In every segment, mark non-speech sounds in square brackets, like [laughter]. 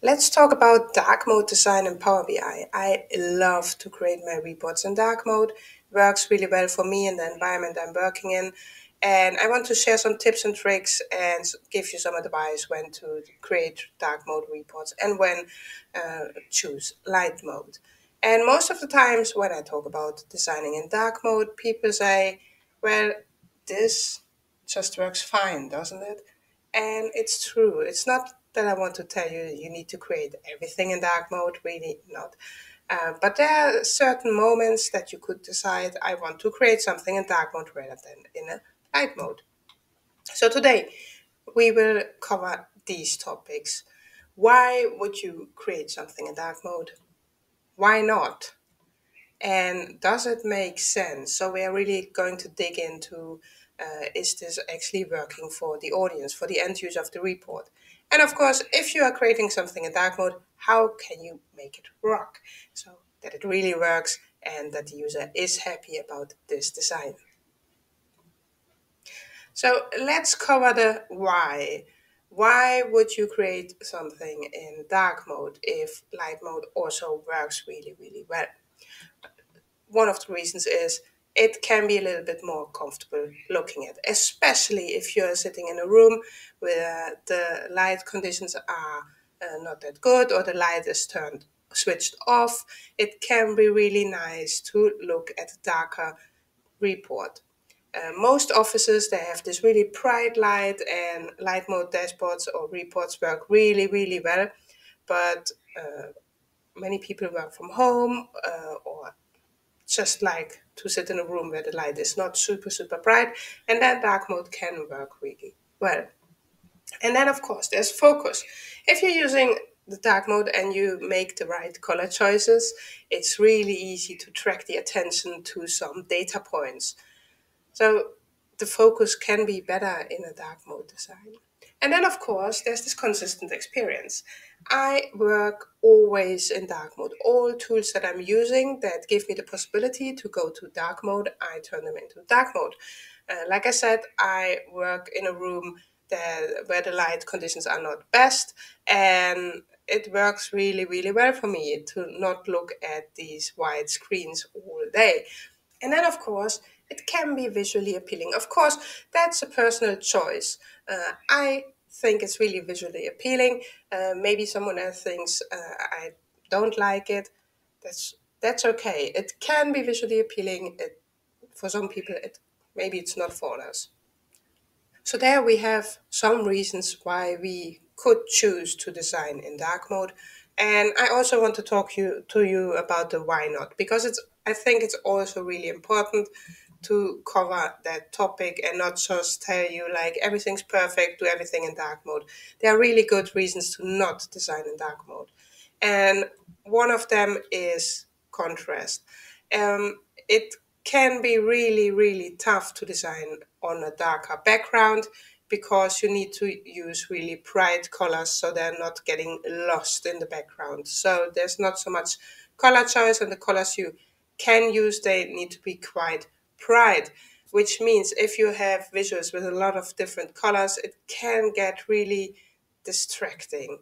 Let's talk about dark mode design in Power BI. I love to create my reports in dark mode. Works really well for me in the environment I'm working in. And I want to share some tips and tricks and give you some advice when to create dark mode reports and when uh, choose light mode. And most of the times when I talk about designing in dark mode, people say, well, this just works fine, doesn't it? And it's true. It's not that I want to tell you you need to create everything in dark mode, really not. Uh, but there are certain moments that you could decide I want to create something in dark mode rather than in a light mode. So today we will cover these topics. Why would you create something in dark mode? Why not? And does it make sense? So we are really going to dig into uh, is this actually working for the audience, for the end user of the report? And of course, if you are creating something in dark mode, how can you make it rock so that it really works and that the user is happy about this design? So let's cover the why. Why would you create something in dark mode if light mode also works really, really well? One of the reasons is it can be a little bit more comfortable looking at, especially if you're sitting in a room where the light conditions are uh, not that good or the light is turned switched off. It can be really nice to look at a darker report. Uh, most offices they have this really bright light and light mode dashboards or reports work really really well but uh, many people work from home uh, or just like to sit in a room where the light is not super super bright and then dark mode can work really well. And then of course there's focus. If you're using the dark mode and you make the right color choices it's really easy to track the attention to some data points. So the focus can be better in a dark mode design. And then, of course, there's this consistent experience. I work always in dark mode. All tools that I'm using that give me the possibility to go to dark mode, I turn them into dark mode. Uh, like I said, I work in a room that, where the light conditions are not best, and it works really, really well for me to not look at these white screens all day. And then, of course, it can be visually appealing. Of course, that's a personal choice. Uh, I think it's really visually appealing. Uh, maybe someone else thinks uh, I don't like it. That's that's okay. It can be visually appealing. It, for some people, it maybe it's not for us. So there we have some reasons why we could choose to design in dark mode. And I also want to talk you to you about the why not because it's I think it's also really important to cover that topic and not just tell you like everything's perfect, do everything in dark mode. There are really good reasons to not design in dark mode. And one of them is contrast. Um, it can be really, really tough to design on a darker background because you need to use really bright colors so they're not getting lost in the background. So there's not so much color choice, and the colors you can use, they need to be quite bright. Which means if you have visuals with a lot of different colors, it can get really distracting.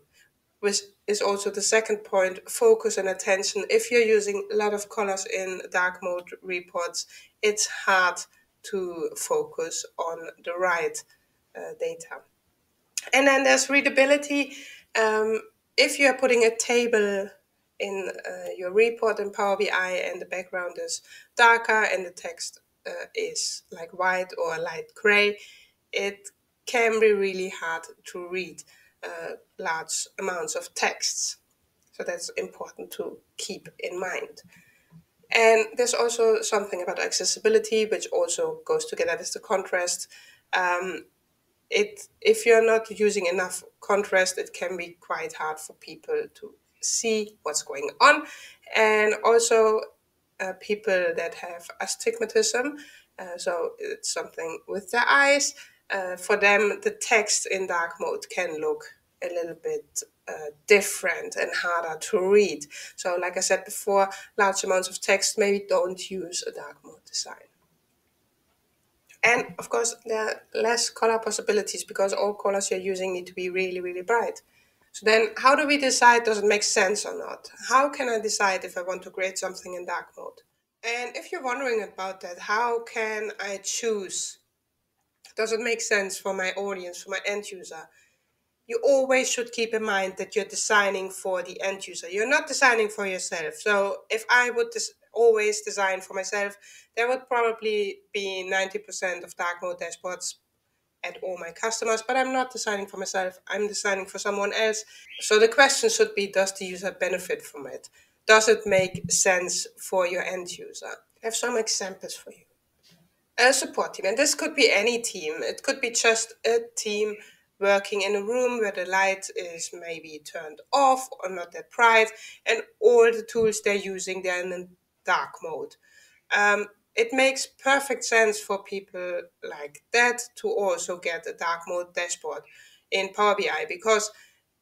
Which is also the second point focus and attention. If you're using a lot of colors in dark mode reports it's hard to focus on the right uh, data. And then there's readability. Um, if you're putting a table in uh, your report in power bi and the background is darker and the text uh, is like white or light gray it can be really hard to read uh, large amounts of texts. So that's important to keep in mind. And there's also something about accessibility, which also goes together with the contrast. Um, it if you're not using enough contrast, it can be quite hard for people to see what's going on, and also uh, people that have astigmatism. Uh, so it's something with their eyes. Uh, for them, the text in dark mode can look a little bit uh, different and harder to read. So, like I said before, large amounts of text maybe don't use a dark mode design. And of course, there are less color possibilities because all colors you're using need to be really, really bright. So then how do we decide does it make sense or not? How can I decide if I want to create something in dark mode? And if you're wondering about that, how can I choose? Does it make sense for my audience, for my end user? You always should keep in mind that you're designing for the end user. You're not designing for yourself. So if I would des- always design for myself, there would probably be 90% of dark mode dashboards at all my customers, but I'm not designing for myself. I'm designing for someone else. So the question should be Does the user benefit from it? Does it make sense for your end user? I have some examples for you. A support team, and this could be any team, it could be just a team working in a room where the light is maybe turned off or not that bright, and all the tools they're using they're in dark mode. Um, it makes perfect sense for people like that to also get a dark mode dashboard in Power BI because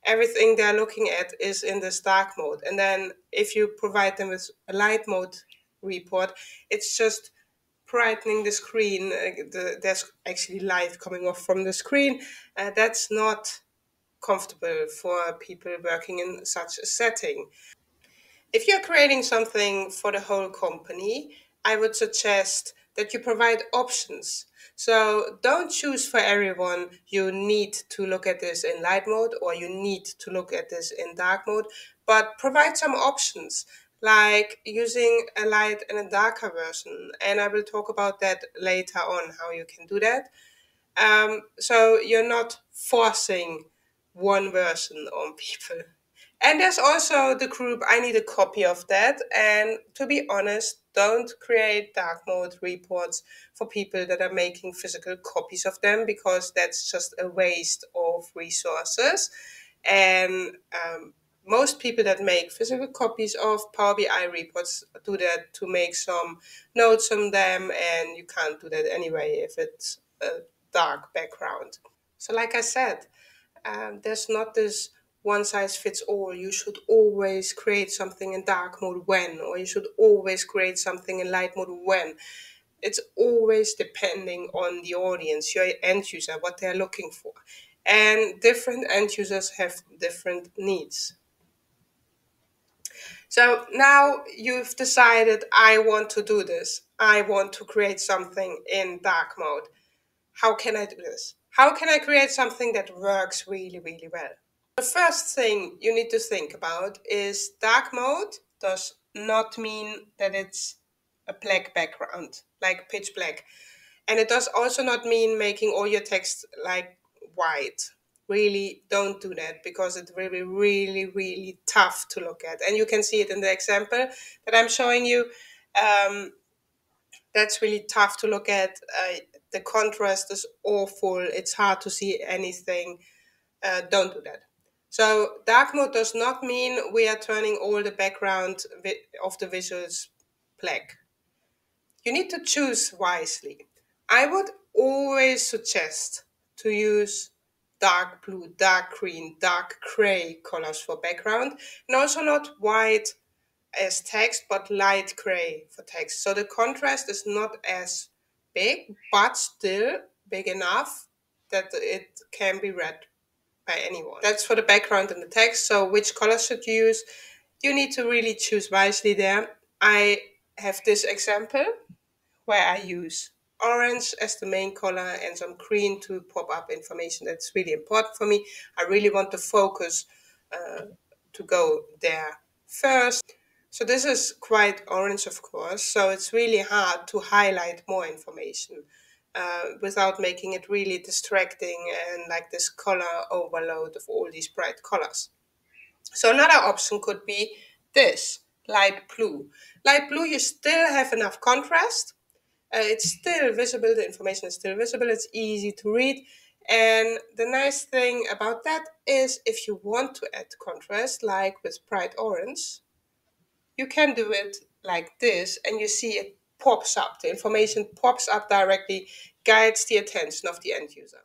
everything they're looking at is in this dark mode. And then if you provide them with a light mode report, it's just brightening the screen. Uh, the, there's actually light coming off from the screen. Uh, that's not comfortable for people working in such a setting. If you're creating something for the whole company, I would suggest that you provide options. So don't choose for everyone you need to look at this in light mode or you need to look at this in dark mode, but provide some options like using a light and a darker version. And I will talk about that later on how you can do that. Um, so you're not forcing one version on [laughs] people. And there's also the group, I need a copy of that. And to be honest, don't create dark mode reports for people that are making physical copies of them because that's just a waste of resources. And um, most people that make physical copies of Power BI reports do that to make some notes on them, and you can't do that anyway if it's a dark background. So, like I said, um, there's not this one size fits all. You should always create something in dark mode when, or you should always create something in light mode when. It's always depending on the audience, your end user, what they're looking for. And different end users have different needs. So now you've decided, I want to do this. I want to create something in dark mode. How can I do this? How can I create something that works really, really well? The first thing you need to think about is dark mode does not mean that it's a black background, like pitch black. And it does also not mean making all your text like white. Really don't do that because it will be really really tough to look at. And you can see it in the example that i'm showing you. Um, that's really tough to look at. Uh, the contrast is awful. It's hard to see anything. Uh, don't do that so dark mode does not mean we are turning all the background of the visuals black you need to choose wisely i would always suggest to use dark blue, dark green, dark gray colors for background, and also not white as text, but light gray for text. So the contrast is not as big, but still big enough that it can be read by anyone. That's for the background and the text. So which color should you use? You need to really choose wisely there. I have this example where I use orange as the main color and some green to pop up information. That's really important for me. I really want the focus uh, to go there first. So this is quite orange, of course. So it's really hard to highlight more information uh, without making it really distracting and like this color overload of all these bright colors. So another option could be this, light blue. Light blue, you still have enough contrast, uh, it's still visible, the information is still visible, it's easy to read. And the nice thing about that is if you want to add contrast, like with bright orange, you can do it like this and you see it pops up. The information pops up directly, guides the attention of the end user.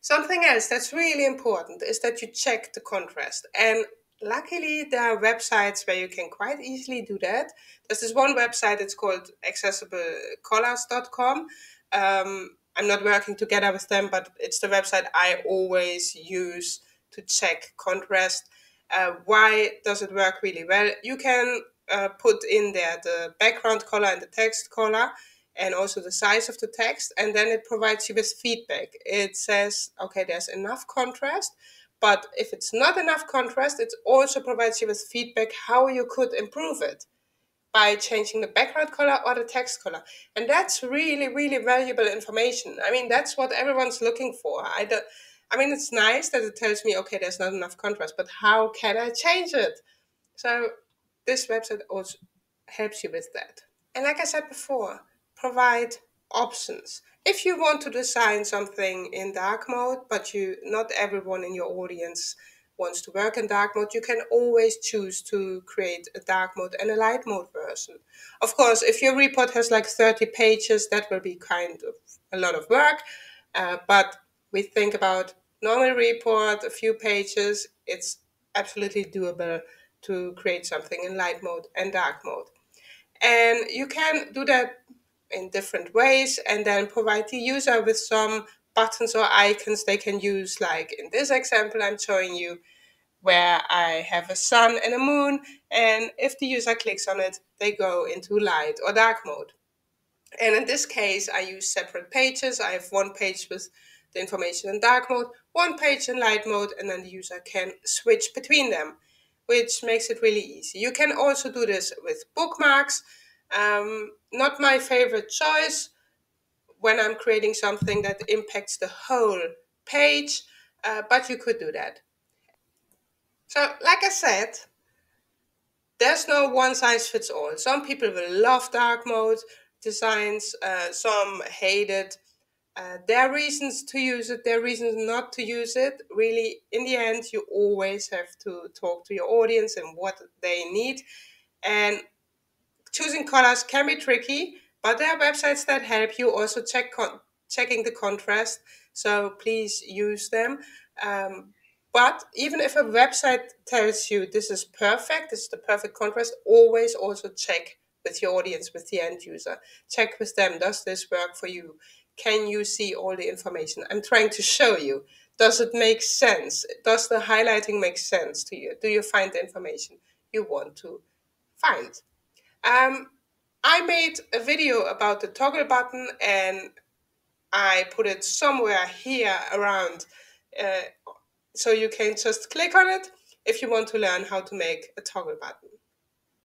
Something else that's really important is that you check the contrast. And luckily there are websites where you can quite easily do that there's this one website it's called accessiblecolors.com um, i'm not working together with them but it's the website i always use to check contrast. Uh, why does it work really well? You can uh, put in there the background color and the text color and also the size of the text and then it provides you with feedback. It says okay there's enough contrast but if it's not enough contrast it also provides you with feedback how you could improve it by changing the background color or the text color. And that's really really valuable information. I mean that's what everyone's looking for. I don't i mean it's nice that it tells me okay there's not enough contrast but how can i change it? So this website also helps you with that and like i said before provide options. If you want to design something in dark mode, but you not everyone in your audience wants to work in dark mode, you can always choose to create a dark mode and a light mode version. Of course, if your report has like 30 pages, that will be kind of a lot of work. Uh, but we think about normal report, a few pages, it's absolutely doable to create something in light mode and dark mode. And you can do that in different ways and then provide the user with some buttons or icons they can use like in this example i'm showing you where i have a sun and a moon and if the user clicks on it they go into light or dark mode. And in this case i use separate pages. I have one page with the information in dark mode one page in light mode and then the user can switch between them which makes it really easy you can also do this with bookmarks um, not my favorite choice when I'm creating something that impacts the whole page, uh, but you could do that. So, like I said, there's no one size fits all. Some people will love dark mode designs, uh, some hate it. Uh, there are reasons to use it, there are reasons not to use it. Really, in the end, you always have to talk to your audience and what they need. And choosing colors can be tricky, but there are websites that help you also check con- checking the contrast. So please use them. Um, but even if a website tells you this is perfect, this is the perfect contrast, always also check with your audience, with the end user. Check with them, does this work for you? Can you see all the information I'm trying to show you? Does it make sense? Does the highlighting make sense to you? Do you find the information you want to find? Um, I made a video about the toggle button and I put it somewhere here around uh, so you can just click on it if you want to learn how to make a toggle button.